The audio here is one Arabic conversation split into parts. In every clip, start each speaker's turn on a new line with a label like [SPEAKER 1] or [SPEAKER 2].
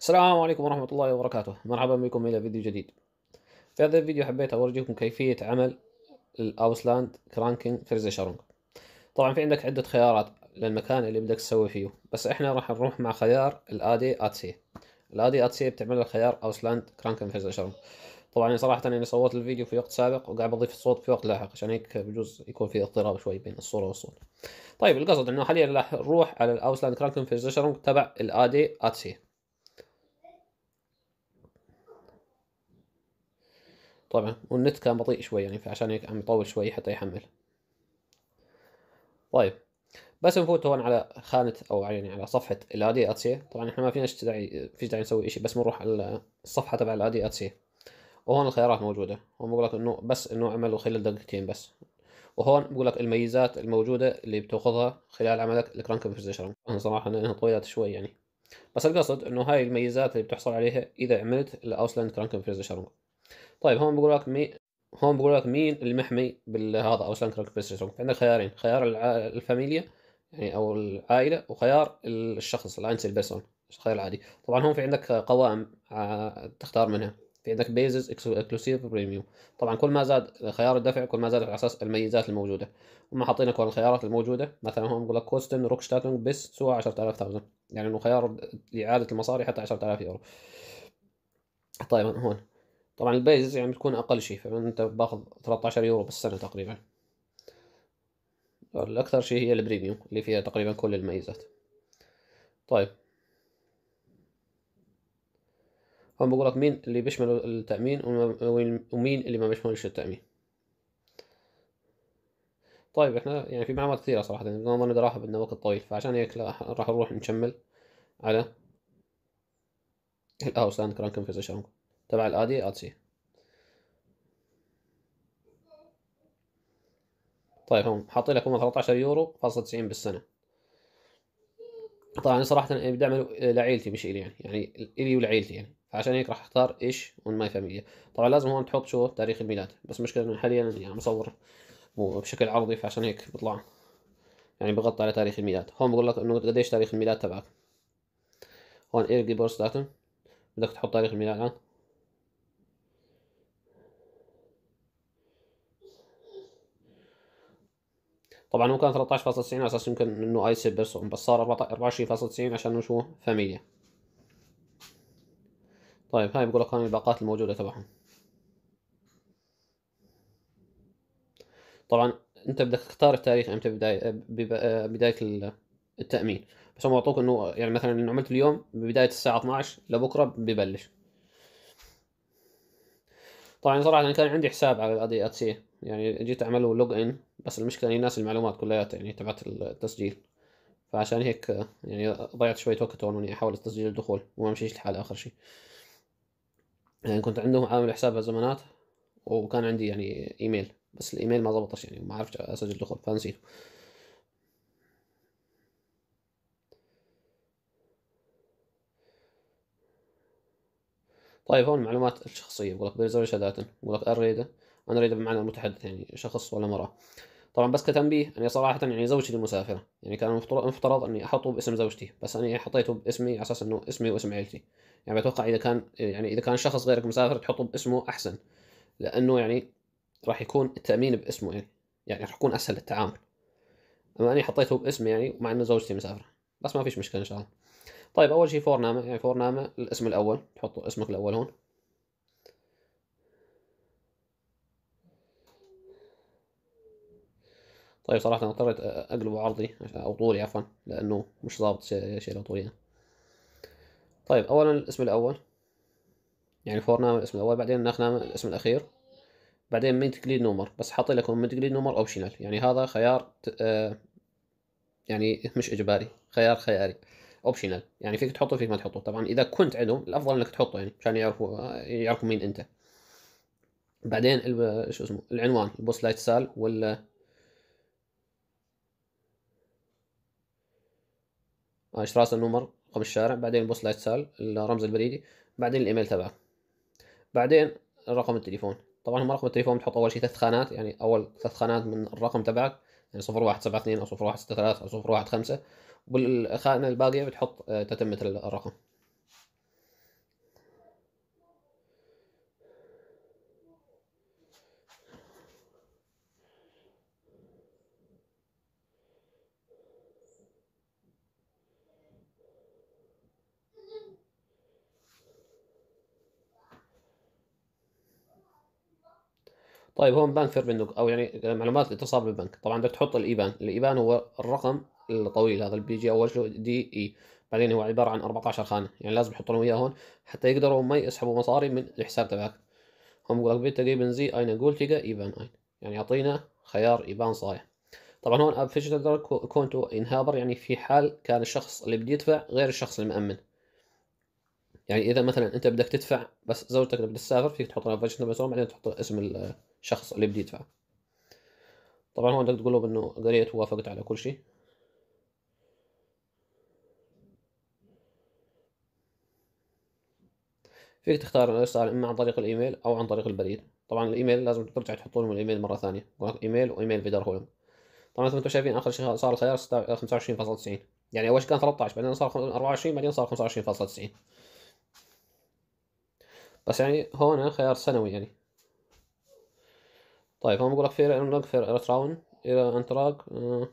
[SPEAKER 1] السلام عليكم ورحمة الله وبركاته. مرحبا بكم إلى فيديو جديد. في هذا الفيديو حبيت أوريكم كيفية عمل ال Auslandskrankenversicherung طبعا في عندك عدة خيارات للمكان اللي بدك تسوي فيه بس إحنا راح نروح مع خيار ال ADAC ال ADAC بتعمل لك خيار Auslandskrankenversicherung طبعا صراحة أنا صورت الفيديو في وقت سابق وقاعد بضيف الصوت في وقت لاحق عشان هيك بجوز يكون في اضطراب شوي بين الصورة والصوت. طيب القصد إنه حاليا راح نروح على ال Auslandskrankenversicherung تبع ال ADAC طبعا والنت كان بطيء شوي يعني فعشان هيك عم يطول شوي حتى يحمل. طيب بس نفوت هون على خانة أو يعني على صفحة ال ADAC طبعا إحنا ما فيناش داعي فيش داعي نسوي إشي بس بنروح على الصفحة تبع ال ADAC وهون الخيارات موجودة. هون بقول لك إنه بس إنه اعمله خلال دقيقتين بس. وهون بقول لك الميزات الموجودة اللي بتأخذها خلال عملك ال Kranken أنا صراحة إنها طويلات شوي يعني. بس القصد إنه هاي الميزات اللي بتحصل عليها إذا عملت ال Auslandskrankenversicherung طيب هون بقول لك مين هون بقول لك مين المحمي بالهذا أو سلان كراك بلاي عندك خيارين خيار الفاميليا يعني أو العائلة وخيار الشخص الانسل بيرسون الخيار العادي. طبعا هون في عندك قوائم تختار منها. في عندك بيزز إكسكلوسيف بريميوم. طبعا كل ما زاد خيار الدفع كل ما زاد على أساس الميزات الموجودة. هم حاطين لك الخيارات الموجودة. مثلا هون بقول لك كوستن روك شتاتونج بس سوى 10000 ثاوزن يعني إنه خيار لإعادة المصاري حتى 10000 يورو. طيب هون. طبعا ال Basis يعني بتكون أقل شيء فانت باخذ 13 يورو بالسنة تقريبا. الأكثر شيء هي ال Premium اللي فيها تقريبا كل الميزات. طيب. هون بقول لك مين اللي بيشمل التأمين ومين اللي ما بيشملش التأمين. طيب إحنا يعني في معلومات كثيرة صراحة بدنا نضل نقراها بدنا وقت طويل فعشان هيك راح نروح نكمل على ال Auslandskrankenversicherung تبع ال ADAC طيب هم حاطين لك هم 13 يورو فاصلة 90 بالسنة. طبعا صراحة بدي اعمله لعيلتي مش إلي يعني يعني إلي ولعيلتي يعني. فعشان هيك راح أختار ich und meine Familie. طبعا لازم هون تحط شو؟ تاريخ الميلاد. بس مشكلة إنه حاليا يعني مصور بشكل عرضي فعشان هيك بيطلع يعني بغطي على تاريخ الميلاد. هون بقول لك إنه قديش تاريخ الميلاد تبعك. هون ايرجي بورس داتم بدك تحط تاريخ الميلاد الان طبعا هو كان 13.90 على أساس يمكن إنه اي سي بس صار 24.90 عشان شو فاميليا. طيب هاي بقول لك هاي الباقات الموجودة تبعهم. طبعا أنت بدك تختار التاريخ إمتى بداية بدايه التأمين. بس هم أعطوك إنه يعني مثلا إنه عملت اليوم ببداية الساعة 12 لبكرة ببلش. طبعا صراحة كان عندي حساب على ال ADAC يعني جيت أعمله log in بس المشكلة اني ناسي المعلومات كلياتها يعني تبعت التسجيل. فعشان هيك يعني ضيعت شوية وقت هون أحاول تسجيل الدخول وما مشيش الحال آخر شيء يعني كنت عندهم عامل حساب هالزمانات وكان عندي يعني إيميل بس الإيميل ما ضبطش يعني ما عرفت أسجل دخول فنسيته. طيب هون المعلومات الشخصية بقول لك persönliche Daten بقول لك Anrede. Anrede بمعنى المتحدث يعني شخص ولا مرأة طبعا بس كتنبيه إني صراحة يعني زوجتي المسافرة. يعني كان مفترض إني أحطه باسم زوجتي بس أنا حطيته باسمي على أساس إنه اسمي واسم عيلتي. يعني بتوقع إذا كان يعني إذا كان شخص غيرك مسافر تحطه باسمه أحسن لأنه يعني راح يكون التأمين باسمه يعني. يعني راح يكون أسهل للتعامل. أما أني حطيته باسمي يعني مع إنه زوجتي مسافرة. بس ما فيش مشكلة إن شاء الله. طيب أول شيء فورنامة. يعني فورنامة الاسم الأول. تحط اسمك الأول هون. طيب صراحة أنا اضطريت أقلبه عرضي أو طولي عفوا لأنه مش ضابط شيء لو طولي طيب أولا الاسم الأول. يعني Vorname الاسم الأول بعدين Nachname الاسم الأخير. بعدين Mitgliedsnummer بس حاطين لكم Mitgliedsnummer optional يعني هذا خيار يعني مش إجباري خيار خياري. optional يعني فيك تحطه فيك ما تحطه. طبعا إذا كنت عندهم الأفضل إنك تحطه يعني عشان يعرفوا يعرفوا مين أنت. بعدين شو اسمه العنوان ال Postleitzahl ولا Straße Nummer رقم الشارع بعدين ال Postleitzahl الرمز البريدي بعدين الإيميل تبعك بعدين رقم التليفون. طبعا هم رقم التليفون بتحط أول شيء ثلاث خانات يعني أول ثلاث خانات من الرقم تبعك يعني صفر واحد سبعة اثنين أو صفر واحد ستة ثلاثة أو صفر واحد خمسة. وبالخانة الباقية بتحط تتمة الرقم. طيب هون Bankverbindung أو يعني معلومات الاتصال بالبنك طبعا بدك تحط الايبان الايبان هو الرقم الطويل هذا اللي بيجي أول DE بعدين هو عبارة عن 14 خانة. يعني لازم يحطوا لهم اياه هون حتى يقدروا ما يسحبوا مصاري من الحساب تبعك. هم بقول لك bitte geben Sie eine gültige IBAN ein. يعني يعطينا خيار ايبان صحيح طبعا هون ab Kontoinhaber يعني في حال كان الشخص اللي بده يدفع غير الشخص المأمن. يعني إذا مثلا أنت بدك تدفع بس زوجتك بدها تسافر فيك تحط لها فيجن بعدين تحط اسم الشخص اللي بده يدفع. طبعا هون بدك تقول له إنه قريت ووافقت على كل شيء. فيك تختار الارسال إما عن طريق الإيميل أو عن طريق البريد. طبعا الإيميل لازم ترجع تحط لهم الإيميل مرة ثانية. إيميل وإيميل فيدر هولم طبعا مثل ما أنتم شايفين آخر شيء صار الخيار 25.90 يعني أول شيء كان 13 بعدين صار 24 بعدين صار 25.90 بس يعني هون خيار سنوي يعني. طيب هون بقول لك vielen Dank für Ihr Vertrauen Ihr Antrag آه،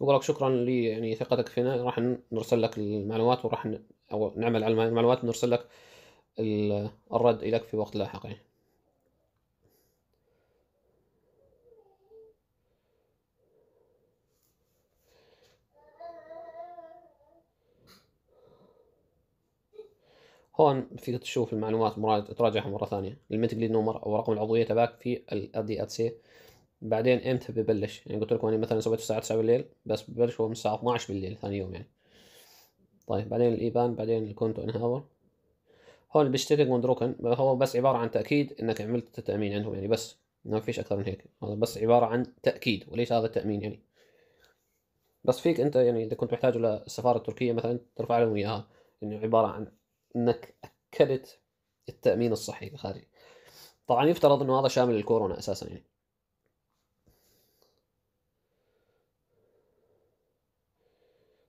[SPEAKER 1] بقول لك شكرا لي يعني ثقتك فينا. راح نرسل لك المعلومات وراح أو نعمل على المعلومات ونرسل لك الرد إليك في وقت لاحق يعني. هون فيك تشوف المعلومات تراجعها مرة ثانية. ال Mitgliedsnummer أو رقم العضوية تبعك في ال ADAC بعدين إمتى ببلش؟ يعني قلت لكم أني مثلا سويت الساعة 9 بالليل بس ببلش هو من الساعة 12 بالليل ثاني يوم يعني. طيب بعدين الايبان بعدين ال Kontoinhaber هون Bestätigung drucken هو بس عبارة عن تأكيد إنك عملت التأمين عندهم يعني بس ما فيش أكثر من هيك. هذا بس عبارة عن تأكيد وليس هذا التأمين يعني. بس فيك أنت يعني إذا كنت محتاج للسفارة التركية مثلا ترفع لهم إياها. انه عبارة عن إنك أكدت التأمين الصحي الخارجي طبعا يفترض إنه هذا شامل الكورونا أساسا يعني.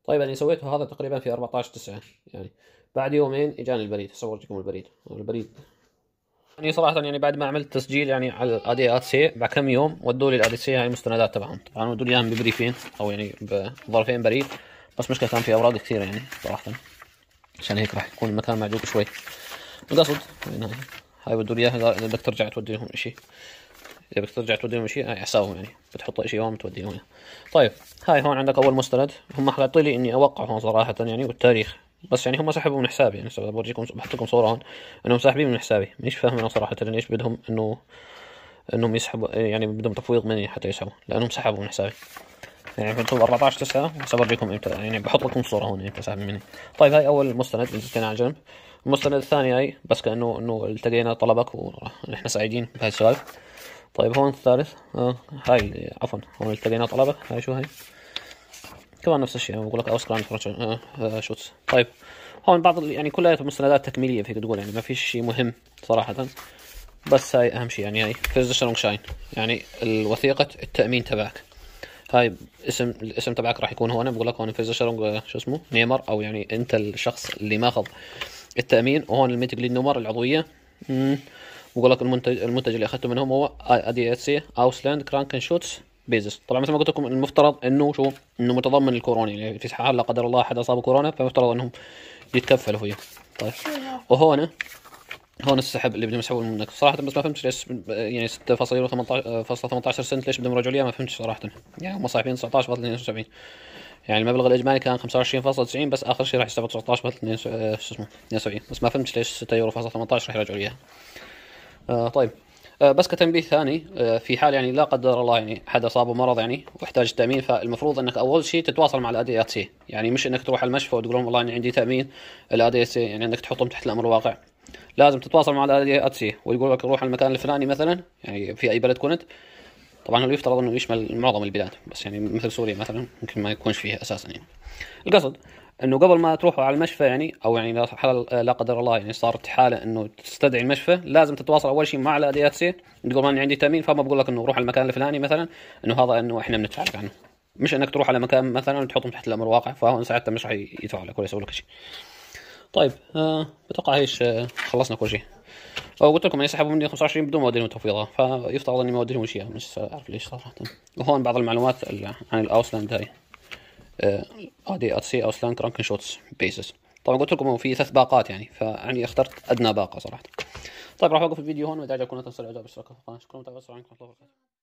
[SPEAKER 1] طيب أنا سويته هذا تقريبا في 14 9 يعني. بعد يومين إجاني البريد أصور لكم البريد. البريد. يعني صراحة يعني بعد ما عملت تسجيل يعني على ال ADAC بعد كم يوم ودوا لي ال ADAC هاي المستندات تبعهم. طبعا ودوا لي إياهم ب Brief ين أو يعني بظرفين بريد. بس مشكلة كان في أوراق كثيرة يعني صراحة. عشان هيك راح يكون المكان معجوق شوي. القصد يعني هاي لي إياها. إذا بدك ترجع تودي لهم شيء إذا بدك ترجع تودي لهم شيء عساهم يعني. بتحط شيء هون تودي لهم طيب هاي هون عندك أول مستند. هم حاطين لي إني اوقع هون صراحة يعني والتاريخ. بس يعني هم سحبوا من حسابي. يعني بورجيكم بحط لكم صورة هون. إنهم ساحبين من حسابي. مش فاهم أنا صراحة. ليش بدهم انه إنهم يسحبوا يعني بدهم تفويض مني حتى يسحبوا. لأنهم سحبوا من حسابي. يعني كنتوا 14 9 هسه بورجيكم إمتى يعني بحط لكم الصورة هون إمتى ساحبين مني. طيب هاي أول مستند اللي على جنب. المستند الثاني هاي بس كأنه إنه التقينا طلبك ونحن سعيدين بهاي السؤال طيب هون الثالث آه هاي عفوا هون التقينا طلبك هاي شو هاي؟ كمان نفس الشيء بقول لك اوسكار آه آه شوتس طيب هون بعض يعني كلها مستندات تكميلية فيك تقول يعني ما فيش شيء مهم صراحة. بس هاي أهم شيء يعني هاي Versicherungsschein يعني الوثيقه التأمين تبعك. هاي اسم الاسم تبعك راح يكون هون بقول لك هون Versicherungs شو اسمه Nehmer أو يعني أنت الشخص اللي ماخذ التأمين. وهون ال Mitgliedsnummer العضوية. بقول لك المنتج المنتج اللي أخذته منهم هو ادي اس سي أوسلاند كرانكن شوتس بيزس. طبعا مثل ما قلت لكم المفترض إنه شو؟ إنه متضمن الكورونا يعني في حال لا قدر الله احد اصابه كورونا فمفترض إنهم يتكفلوا فيه. طيب. وهون هون السحب اللي بدهم يسحبوا منك. صراحة بس ما فهمت ليش يعني 6.18 سنت ليش بدهم يرجعوا لي ما فهمت صراحة. يعني هم صاحبين 19.72 يعني المبلغ الإجمالي كان 25.90 بس آخر شيء راح يسحبوا 19.2 شو اسمه 72 بس ما فهمت ليش 6 يورو فاصلة 18 راح يرجعوا لي إياها. آه طيب. آه، بس كتنبيه ثاني آه، في حال يعني لا قدر الله يعني حدا اصابه مرض يعني واحتاج تأمين فالمفروض إنك أول شيء تتواصل مع الادي سي. يعني مش إنك تروح المشفى وتقول لهم والله إني عندي تأمين ال ADAC يعني إنك تحطهم تحت الأمر الواقع. لازم تتواصل مع ال ADAC ويقول لك روح المكان الفلاني مثلا يعني في أي بلد كنت. طبعا هو يفترض إنه يشمل معظم البلاد بس يعني مثل سوريا مثلا ممكن ما يكونش فيها أساسا يعني. القصد إنه قبل ما تروحوا على المشفى يعني أو يعني لا قدر الله يعني صارت حالة إنه تستدعي المشفى لازم تتواصل أول شيء مع ال ADAC تقول أنا عندي تأمين فما بقول لك إنه روح المكان الفلاني مثلا إنه هذا إنه إحنا بنتعالج عنه. مش إنك تروح على مكان مثلا وتحطهم تحت الأمر الواقع فهون ساعتها مش راح يدفعوا لك ولا يسووا لك شيء. طيب آه بتوقع هيش آه خلصنا كل شيء. قلت لكم يسحبوا مني 25 بدون ما اودي لهم تفويضها فيفترض إني ما اودي لهم شيء مش عارف ليش صراحة. وهون بعض المعلومات عن ال Ausland هاي. ادي سي أو سلانك رانكن شوتس بيسز طبعا قلت لكم في ثلاث باقات يعني فيعني اخترت أدنى باقة صراحة. طيب راح أوقف الفيديو هون وإذا عجبكم لا تنسوا الإعجاب والاشتراك في القناة. شكرا لكم ورحمة الله وبركاته.